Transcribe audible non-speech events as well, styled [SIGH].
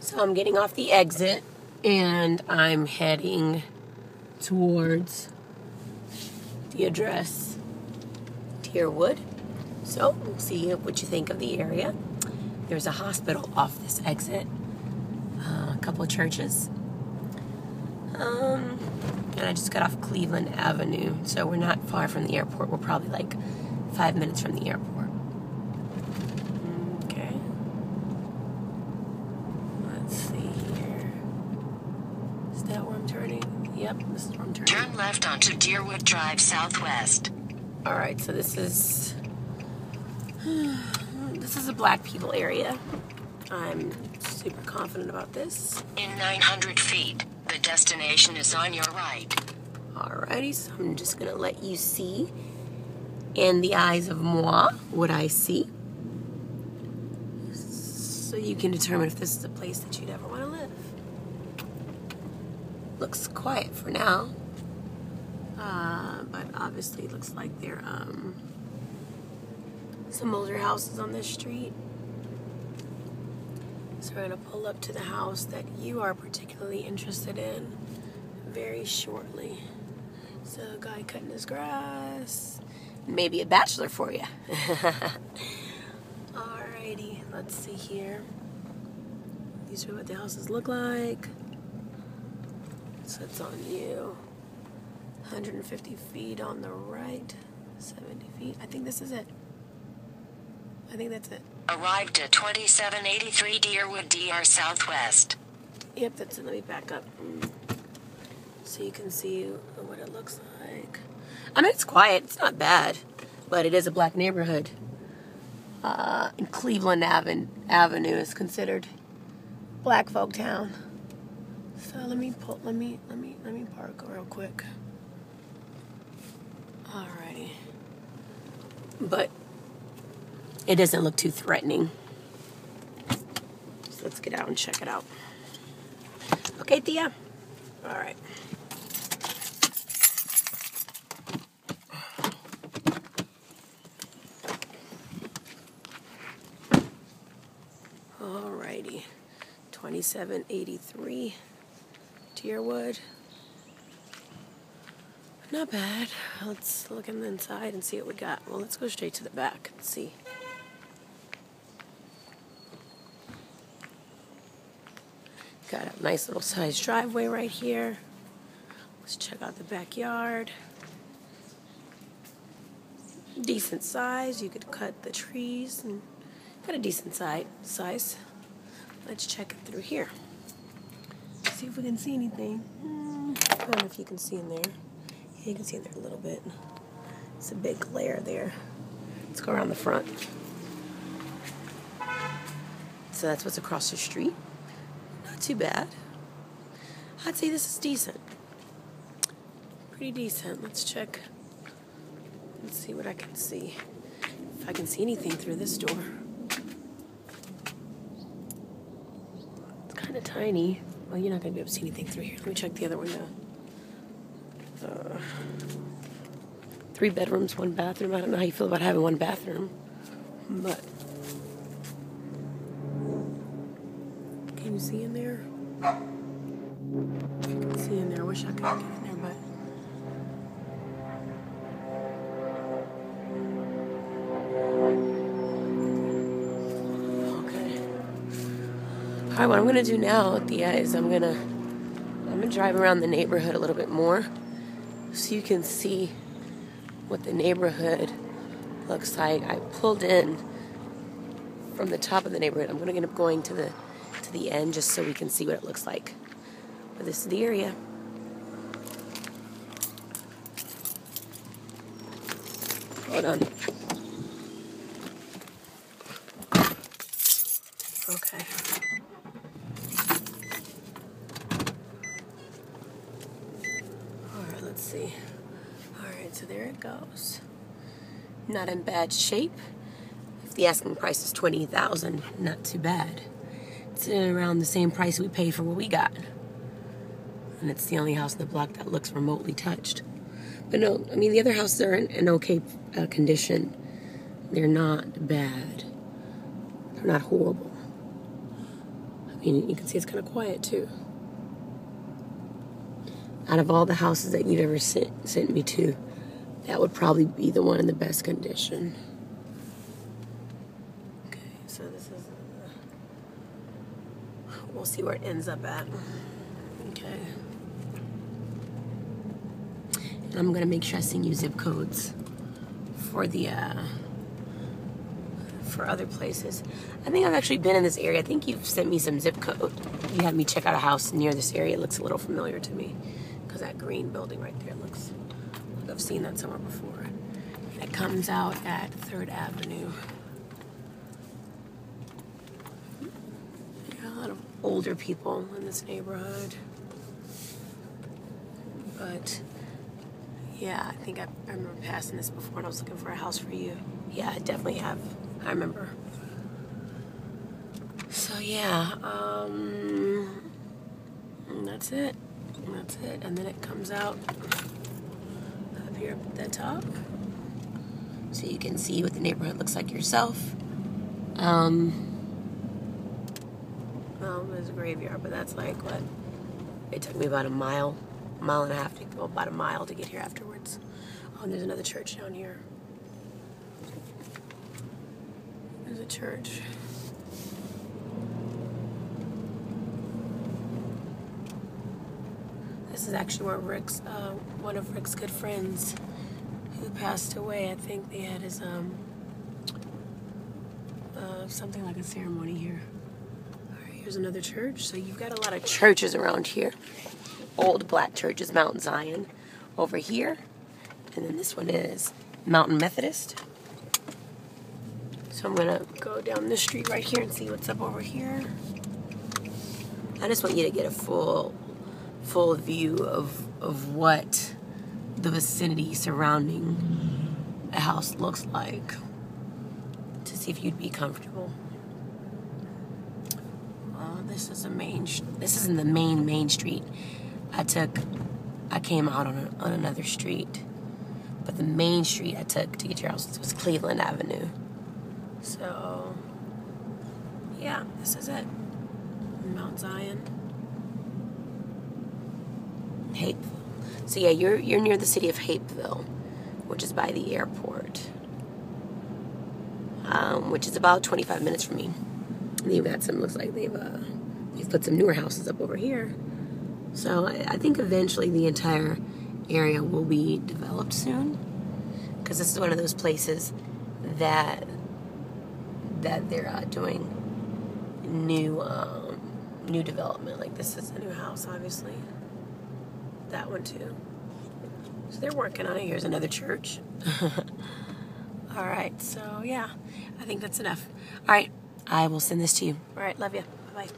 So I'm getting off the exit and I'm heading towards the address Deerwood. So we'll see what you think of the area. There's a hospital off this exit, uh, a couple of churches. Um, and I just got off Cleveland Avenue, so we're not far from the airport. We're probably like five minutes from the airport. Okay. Let's see here. Is that where I'm turning? Yep, this is where I'm turning. Turn left onto Deerwood Drive Southwest. All right, so this is [SIGHS] this is a black people area. I'm super confident about this. In 900 feet, the destination is on your right. Alrighty, so I'm just gonna let you see in the eyes of moi what I see. So you can determine if this is a place that you'd ever want to live. Looks quiet for now. Uh, but obviously it looks like there um some older houses on this street. So we're gonna pull up to the house that you are particularly interested in very shortly. So, guy cutting his grass. Maybe a bachelor for you. [LAUGHS] Alrighty, let's see here. These are what the houses look like. So it's on you. 150 feet on the right, 70 feet. I think this is it. I think that's it. Arrived at 2783 Deerwood DR Southwest. Yep, that's it. Let me back up so you can see what it looks like. I mean, it's quiet. It's not bad, but it is a black neighborhood. Uh, and Cleveland Aven- Avenue is considered black folk town. So let me pull. Let me let me let me park real quick. Alrighty. But it doesn't look too threatening. So let's get out and check it out. Okay, Thea? All right. Alrighty. 2783 Deerwood. Not bad. Let's look in the inside and see what we got. Well, let's go straight to the back and see. Got a nice little sized driveway right here. Let's check out the backyard. Decent size. You could cut the trees and got a decent. Size. Let's check it through here. See if we can see anything. Hmm, I don't know if you can see in there. Yeah, you can see in there a little bit. It's a big glare there. Let's go around the front. So that's what's across the street. Not too bad. I'd say this is decent. Pretty decent. Let's check. Let's see what I can see. If I can see anything through this door. It's kind of tiny. Well, you're not going to be able to see anything through here. Let me check the other window. Uh, three bedrooms, one bathroom. I don't know how you feel about having one bathroom, but can you see in there? If you can see in there, I wish I could All right, what I'm gonna do now, Thea, is I'm gonna I'm gonna drive around the neighborhood a little bit more, so you can see what the neighborhood looks like. I pulled in from the top of the neighborhood. I'm gonna end up going to the to the end just so we can see what it looks like. But this is the area. Hold on. Okay. All right, let's see. All right, so there it goes. Not in bad shape. If the asking price is twenty thousand, not too bad. It's around the same price we pay for what we got, and it's the only house in the block that looks remotely touched. But no, I mean the other houses are in, in okay uh, condition. They're not bad. They're not horrible. I mean, you can see it's kind of quiet too. Out of all the houses that you've ever sent, sent me to, that would probably be the one in the best condition. Okay, so this is. Uh, we'll see where it ends up at. Okay. And I'm gonna make sure I send you zip codes for the uh, for other places. I think I've actually been in this area. I think you've sent me some zip code. You had me check out a house near this area. It looks a little familiar to me because that green building right there looks I've seen that somewhere before. It comes out at Third Avenue. Yeah, a lot of older people in this neighborhood. But yeah, I think I, I remember passing this before and I was looking for a house for you. Yeah, I definitely have. I remember. So yeah, um, that's it. That's it. And then it comes out here at the top. So you can see what the neighborhood looks like yourself. Um, well, there's a graveyard, but that's like what? It took me about a mile, mile and a half to go, about a mile to get here afterwards. Oh, and there's another church down here. There's a church. This is actually where Rick's, uh, one of Rick's good friends who passed away, I think they had his, um, uh, something like a ceremony here. All right, here's another church. So you've got a lot of churches around here. Old black churches, Mount Zion over here. And then this one is Mountain Methodist. So I'm gonna go down this street right here and see what's up over here. I just want you to get a full full view of of what the vicinity surrounding a house looks like to see if you'd be comfortable. Well, this is a main. This isn't the main main street. I took. I came out on, a, on another street, but the main street I took to get your house was Cleveland Avenue. So, yeah, this is it. Mount Zion. Hapeville. So yeah, you're you're near the city of Hapeville, which is by the airport, um, which is about 25 minutes from me. And they've got some. Looks like they've uh, they've put some newer houses up over here. So I, I think eventually the entire area will be developed soon, because this is one of those places that that they're uh, doing new um, new development. Like this is a new house, obviously. That one too. So they're working on it. Here's another church. [LAUGHS] All right. So yeah, I think that's enough. All right. I will send this to you. All right. Love you. Bye bye.